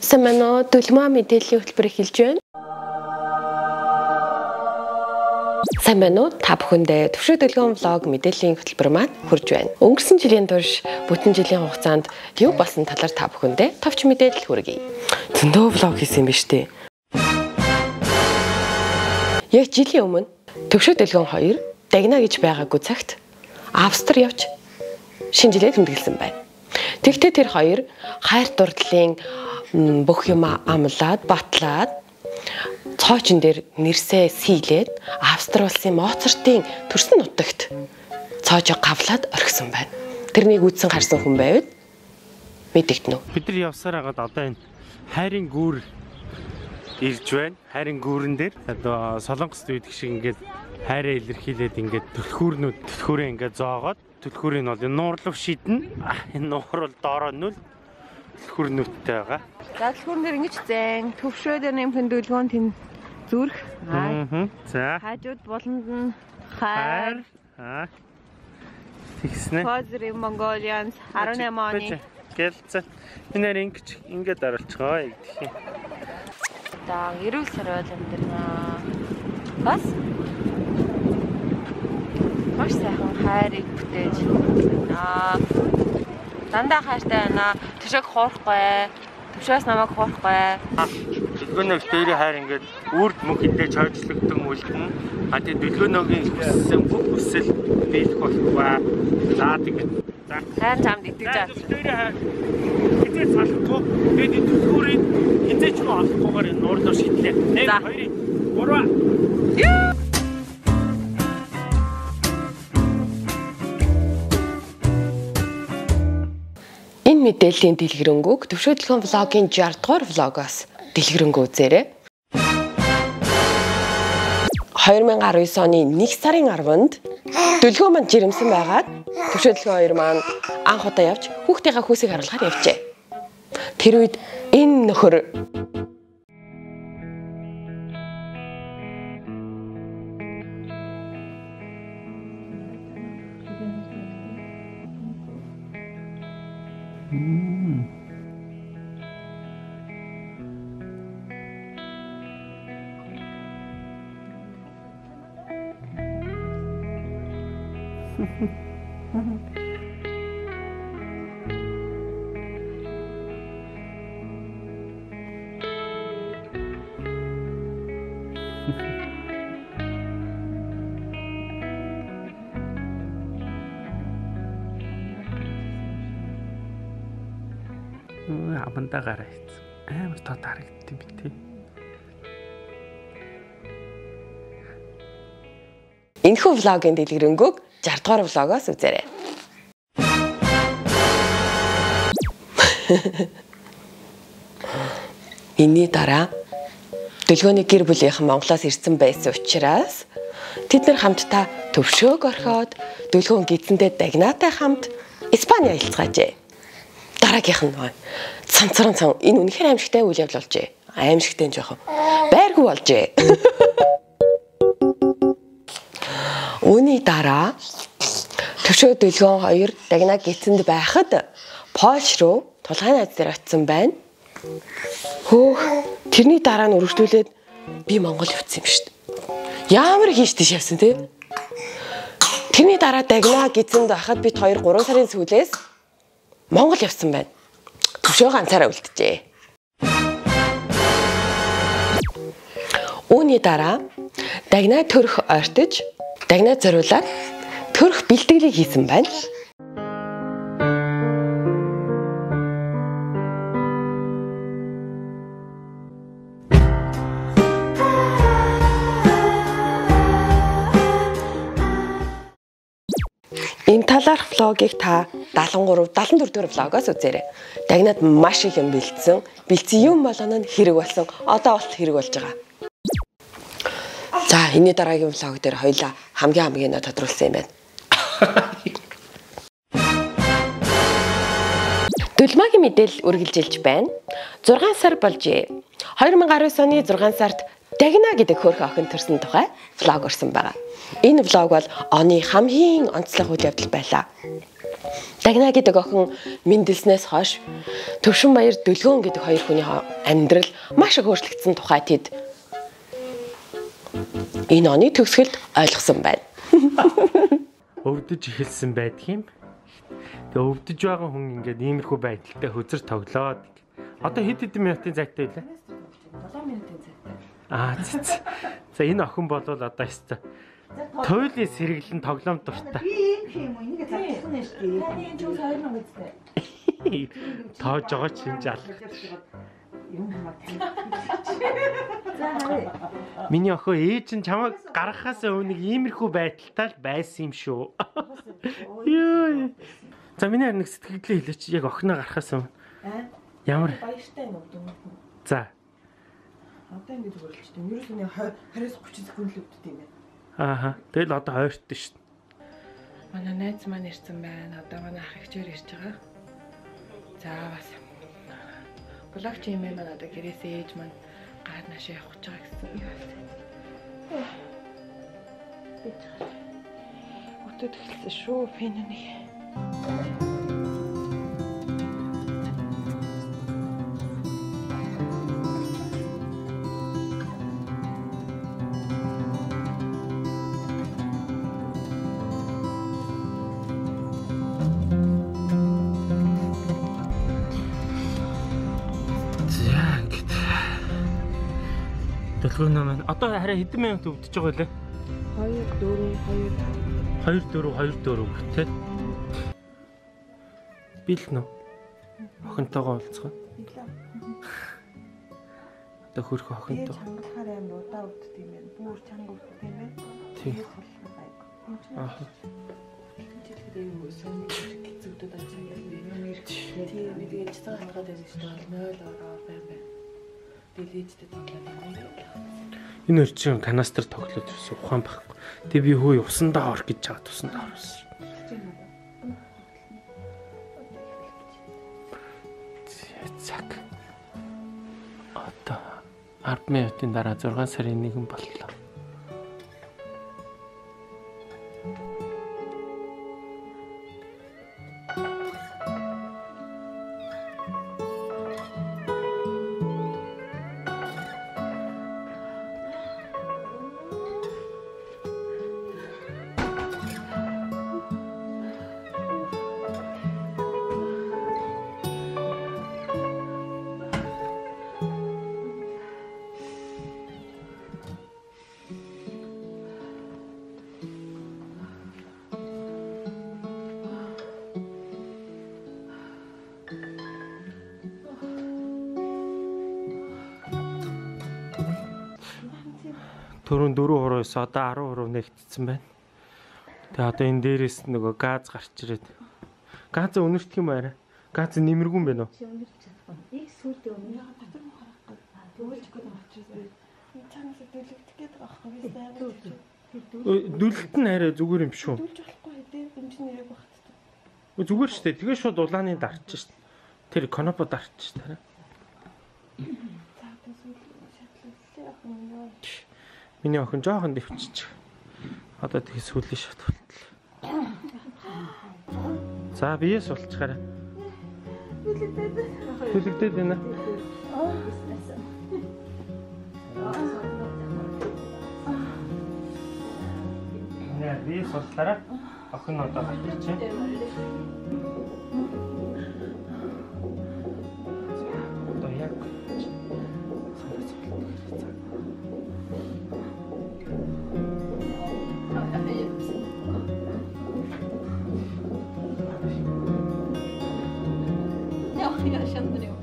Самано төлмөө мэдээллийн хөтөлбөр эхэлж байна. Сайн байна уу? Та бүхэндээ төвшөө дэлгөөн влог мэдээллийн хөтөлбөр маань хүрж байна. Өнгөрсөн жилийн турш бүтэн жилийн хугацаанд юу болсон талаар та бүхэндээ товч мэдээлэл хүргэе. Зөндөө влог хийсэн юм биш үү? Яг жилийн өмнө төвшөө дэлгөөн 2 дагна гэж байгаагүй цагт Австри явж шинэ жилээ тэмдэглэсэн байна. Тэгтээ тэр хоёр хайр дурдлын бүх юм амлаад батлаад цоочин дээр нэрсээ сийлээд Австри улсын Моцартын төрсөн нутагт цоожоо гавлаад орхисон байна. Тэрнийг үзсэн харсан хүн байвал мэдэгдэнэ? Бид нар явсаар хагаад одоо энэ хайрын гүүр ирж байна. Хайрын гүүрэн дээр одоо солонгост үйдэг шиг ингээд хайраа илэрхийлээд ингээд түлхүүрнүүд түлхүүрээ ингээд зоогоод түлхүүрийг нь бол энэ нуурлав шиднэ. Энэ нуур бол доороо нүл түлхүүрнүүдтэй байгаа. За түлхүүрн дээр ингэж зэн төвшөө дээр нэмхэн дөлгөөн тэн зүрх. Аа. За. Хажууд болонд нь хайр. Аа. Тэгснэ. Позри Mongolians 18 оны. Гэлцэн. Энэ нэр ингэж ингээд оруулчихгаа гэх юм. За эрүүл сарвал амьдрнаа. Бас маш сайхан хайрыг бүтээж байна. Дандаа хайртай байна. Төшөөг хуурахгүй. Төвшөөс намайг хуурахгүй. Дэлгөөнөг дээрээ хайр ингээд үрд мөнх хідэж хойжлогдсон үлдэн. А тэгээ дэлгөөнөгийн хүссэн бүх хүсэл биелэх болохгүй. За тэгээд за хайр чамд итгэж аа. Дээрээ хайр хизээ салахгүй. Тэгээд энэ төлхүүрийг хизээ ч олохгүйгээр нуурлаа шидлээ. Нэг хоёрын гурван. Мэдээллийн дэлгэрэнгүй төвшөөдлөхөн влогийн 60 дугаар влогоос дэлгэрэнгүй үзээрэй. 2019 оны 1 сарын 10-нд дөлгөө манд жирэмсэн байгаад төвшөөдлөхөн хоёр маань анх удаа явж хүүхдийнхээ хөөсийг харуулахаар явжээ. Тэр үед энэ нөхөр амандаа гараа хийсэн. Амар тод харагддаг юм тий. Энэхүү влогийн дэлгэрэнгүй 60 дугаар влогоос үзээрэй. Энийний дараа Дэлгөөний гэр бүлийнхэн Монголоос ирсэн байсан учраас тэд нар хамтдаа төвшөөг орхиод Дэлгөөн гидсэндээ Дагнатай хамт Испани аялцгаажээ. Дараагийнх нь цанцран цан энэ үнэхээр аимшигтай үйл явдал болжээ. Аимшигтай жоохон байргүй болжээ. Үүний дараа Төшөө Дэлгөөн хоёр Дагна гидсэнд байхад Польш руу тулгаан найз дээр очисон байна. Хөөх тэрний дараа нь өргөжлүүлээд би Монгол явсан юм шүү дээ. Ямар хийжтэй шавсан те. Тэрний дараа Дагна гидсэнд байхад бид 2 3 сарын сүүлээс Монгол явсан байна. Төшөө ганцаараа үлджээ. Үүний дараа Дагна төрх ойртож Дагна зориулаад төрх бэлтгэлийг хийсэн байна. Энэ талаарх влогийг та 73 74 дугаар влогоос үзээрэй. Дагнад маш их юм бэлдсэн. Бэлдсэн юм болгоно нь хэрэг болсон. Одоо болт хэрэг болж байгаа. За энэний дараагийн влог дээр хоёлаа хамгийн хамгийн нөө тодруулсан юм байна. Дөлмагийн мэдээлэл үргэлжилж байна. 6 сар болжээ. 2019 оны 6 сард Дагна гэдэг хөөрхөн охин төрсөн тухай влог орсон байгаа. Энэ влог бол оны хамгийн онцлог үйл явдал байлаа. Дагна гэдэг охин мэндэлснээс хойш Төвшин Баяр Дөлгөөн гэдэг хоёр хүний амьдрал маш их өөрчлөгдсөн тухай тэд энэ оны төгсгөлд ойлгосон байна. Өвдөж эхэлсэн байдаг юм. Тэгээ өвдөж байгаа хүн ингээд иймэрхүү байдалтай хөзөр тоглоод одоо хэд хэдэн минутын зайтай вэ? 7 минутын зайтай. Аа зү. За энэ охин болвол одоо яста туйлын сэргэлэн тоглоом дуртай. Би юм энийг зарчихсан нь шүү дээ. Таны энэ ч үс 2 мянга үстэй. Тоож байгаа ч шинж алга. Юм хамаа тань. За. Миний охин ээж нь чамайг гаргахаас өмнө иймэрхүү байдалтай л байсан юм шүү. Яа. За миний нэг сэтгэлдээ хэлээч яг охиноо гаргахаас өмнө ямар Баяртай юм уу за Одоо ингэ зүгээр л ч тийм. Ерөөс нь 20-30 секунд л өвддөг юм байна. ааха тэгэл одоо хойртсон шүү. Манай найз маань ирсэн байна. Одоо манай ах ихчээр ирж байгаа. За бас. Блогч юм байна одоо гэрээсээ ээж маань гар наашаа явах гэж байгаа гэсэн юм байна. Өтөд эхэлсэн шүү фэнэнийг. Дэлгүүр маань одоо хараа хэдэн минут өвдөж байгаа вэ? 2 4 2 2 4 2 4 гэх тээ. Бил нөө. Охинтойгоо уулзгаа. Одоо хөрх охинтой. чангахаар амар удаа өвддөг юм байна. Бүр чанга өвддөг юм байна. Тий. Тэгээд холлоо байг. Аа. жилдээ юм уу сони зүгдэд очсон юм нэр тий бид энэ цэцэг хатгаад байсан шүү дээ 0 ороо бай бай дэлийдтэй тоглоод юм Энэ хоёр чинь канастер тоглоод байсан ухаан байхгүй. Тэгээ би хөөе усандаа ор гэж чагаад усандаа орсон. Цаг. Одоо 10 минутын дараа 6 сарын 1 боллоо. Төрөн 4 хуруус одоо 10 хуруу нэгтцсэн байна. Тэгээ одоо энэ дээрээс нөгөө газ гарч ирээд. Газа өнөртөх юм арай. Газ нэмэргүй юм байна уу? Чанаас дөлөвдөх гээд байгаа байхгүй би сайн. Дүлэлт нь арай зүгээр юм шүү. Дүүлж болохгүй хэдий энэ чинь нэрээ багт. Ө, Зүгээр шүү дээ. Тэгээ шууд улааны дарч шүү дээ. Тэр конопо дарч шүү дээ. За одоо сүүл шатлаллаа ах юм яа. Миний охин жоохон дэвччих. Одоо тэгээ сүлийн шат болтол. За биеэс болчихаарай. Түлэгдээд байна. Нэ биеэс боллаарай. Охин одоо хатчих. Одоо 箱子里。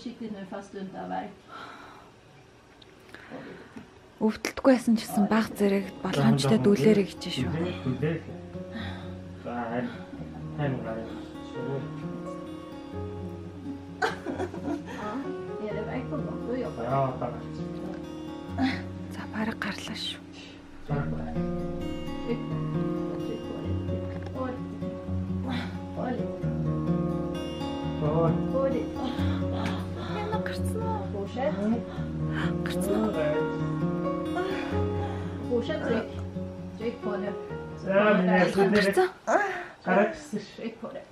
Försiktigt nu fast du inte har värk. өвдөлтгүй байсан ч гэсэн баг зэрэг болгоомжтой дүүлээрэй гэж шүү. Sakta. Kaksi. Shake på det.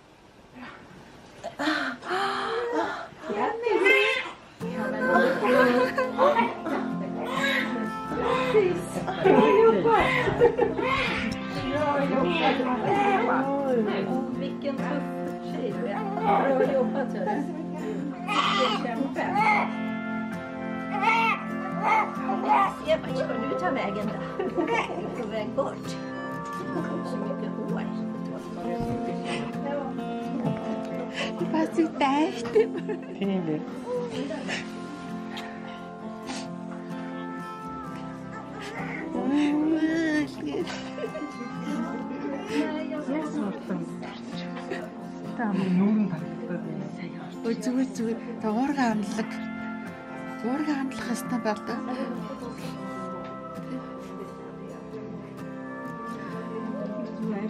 Vilken tuff tjej du är. Bra jobbat hörru. Kämpa. Eva, ska du ta vägen där? Du på väg bort. Så mycket hår. Тийм дээ. Ой зүгээр зүгээр. Та уурга хандлаг. Уурга хандлах хэвээр байна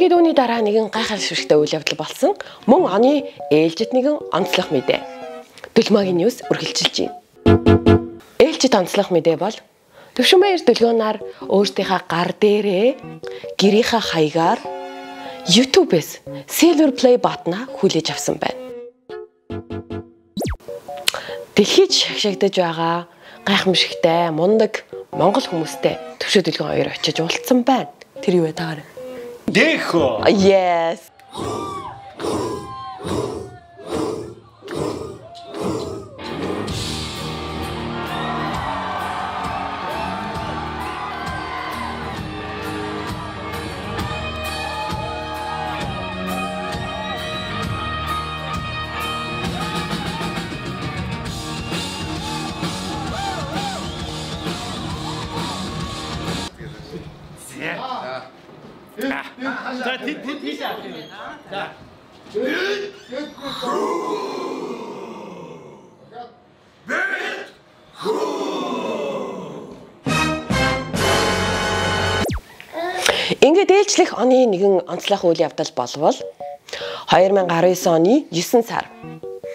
Ингээд үүний дараа нэгэн гайхалшигтай үйл явдал болсон. Мөн оны ээлжид нэгэн онцлог мэдээ. Дөлмөгийн ньюс үргэлжилж байна. Ээлжид онцлог мэдээ бол Төвшинбаяр дөлгөөнаар өөртөөхөө гар дээрээ гэрийнхаа хаягаар YouTube-с Silver Play батна хүлээж авсан байна. Дэлхийд шагшагдж байгаа гайхамшигтай мундаг монгол хүмүүстэй төвшөө дөлгөөн хоёр очиж уулзсан байна. Тэр юу вэ таараа? Yes. Тий тийш авах юм. За. Ингээд ээлжлэх оны нэгэн онцлог үйл явдал болвол 2019 оны 9 сар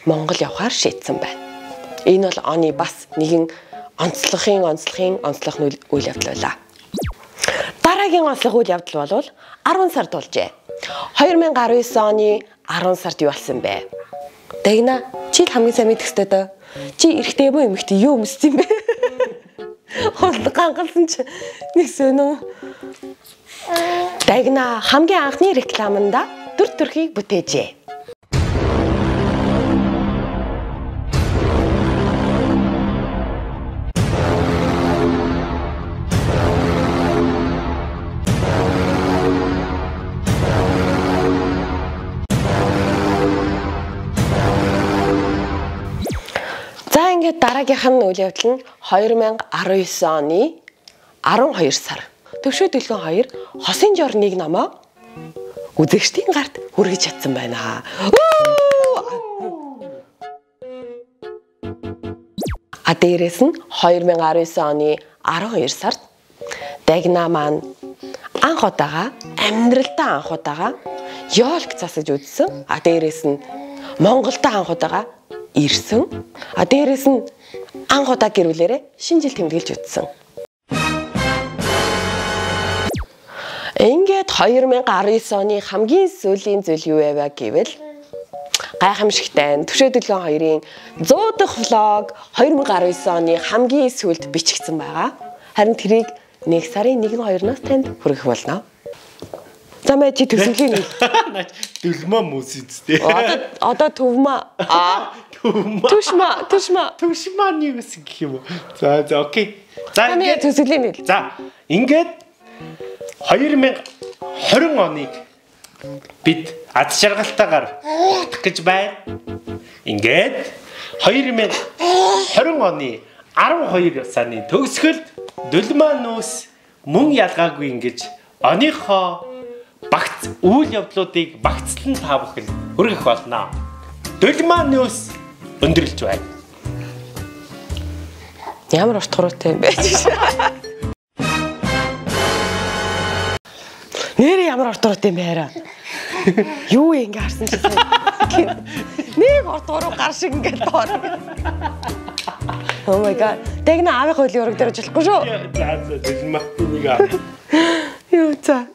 Монгол явахаар шийдсэн байна. Энэ бол оны бас нэгэн онцлогын онцлогын онцлог үйл явдал байлаа. Дараагийн онцлог үйл явдал бол 10 сард болжээ. 2019 оны 10 сард юу болсон бэ? Дагна чи хамгийн сайн мэдэх ёстой доо. Чи эрэгтэй уу эмэгтэй юу өмссөн бэ? Хол гангалсан чи нэг сонин Дагна хамгийн анхны рекламанда дүр төрхийг бүтээжээ. Ингээд дараагийнх нь үйл явдал нь 2019 оны 12 сар. Төвшөө дэлгэн хоёр хосын жорныг намаа үзэгчдийн гарт хүргэж чадсан байна. А дээрээс нь 2019 оны 12 сард Дагна маань анх удаага амьдралдаа анх удаага ёолк засаж үзсэн. А дээрээс нь Монголдо анх удаага ирсэн. А дээрээс нь анх удаа гэрүүлээрээ шинэ жил тэмдэглэж үзсэн. Ингээд 2019 оны хамгийн сүүлийн зүйл юу вэ гэвэл гайхамшигтай төвшөөдөлгөн хоёрын 100 дахь влог 2019 оны хамгийн сүүлд бичигдсэн байгаа. Харин тэрийг нэг сарын 1-2-оос танд хүргэх болно. За мэ чи төсөвлийн нэг. Дөлмөө мөс үстэй. Одоо одоо төвмө а Түмма. түшмө түшмө. Түшманы үс гэх юм уу? За за окей. За ингээд төсөвлийн нэг. За ингээд 2020 оныг бид аз жаргалтайгаар утгах гэж байна. Ингээд 2020 оны 12 сарын төгсгөлд Дөлмаа нүүс мөн ялгаагүй ингэж оныхоо багц үйл явдлуудыг багцлан та бүхэн хүргэх болно. Дөлмаа нүүс өндөрлж байна. Ямар уртгууртай юм бэ? Нэр ямар уртгууртай юм бэ хараа. Юу ингэ харсан чи сайн. Нэг уртгууруу гар шиг ингэ доор. Oh my god. Тэгнэ аавын хөлийг өргөдөж болохгүй шүү. За за дөлмаа нэг аа. Юу за.